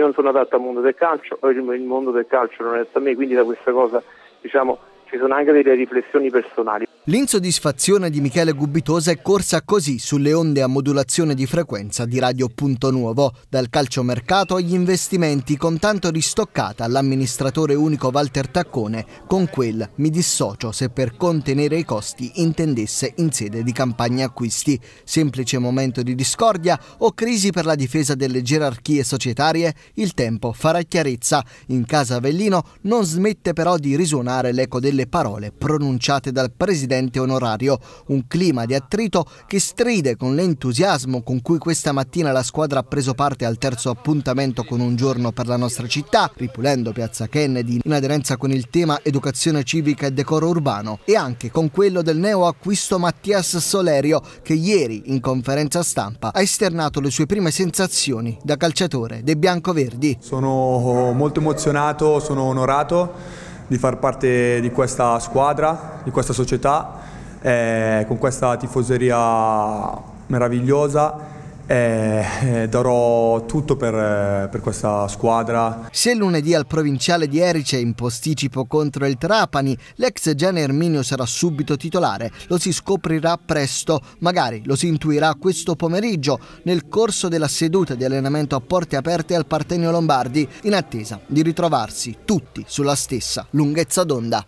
io non sono adatto al mondo del calcio, il mondo del calcio non è adatto a me, quindi da questa cosa diciamo ci sono anche delle riflessioni personali. L'insoddisfazione di Michele Gubitosa è corsa così sulle onde a modulazione di frequenza di Radio Punto Nuovo, dal calciomercato agli investimenti con tanto ristoccata l'amministratore unico Walter Taccone con quel mi dissocio se per contenere i costi intendesse in sede di campagna acquisti. Semplice momento di discordia o crisi per la difesa delle gerarchie societarie? Il tempo farà chiarezza. In casa Avellino non smette però di risuonare l'eco delle le parole pronunciate dal presidente onorario, un clima di attrito che stride con l'entusiasmo con cui questa mattina la squadra ha preso parte al terzo appuntamento con un giorno per la nostra città, ripulendo Piazza Kennedy in aderenza con il tema educazione civica e decoro urbano e anche con quello del neo acquisto Mattias Solerio che ieri in conferenza stampa ha esternato le sue prime sensazioni da calciatore dei biancoverdi. Sono molto emozionato, sono onorato di far parte di questa squadra, di questa società, eh, con questa tifoseria meravigliosa e darò tutto per, per, questa squadra. Se lunedì al provinciale di Erice in posticipo contro il Trapani, l'ex Gianni Erminio sarà subito titolare, lo si scoprirà presto, magari lo si intuirà questo pomeriggio nel corso della seduta di allenamento a porte aperte al Partenio Lombardi, in attesa di ritrovarsi tutti sulla stessa lunghezza d'onda.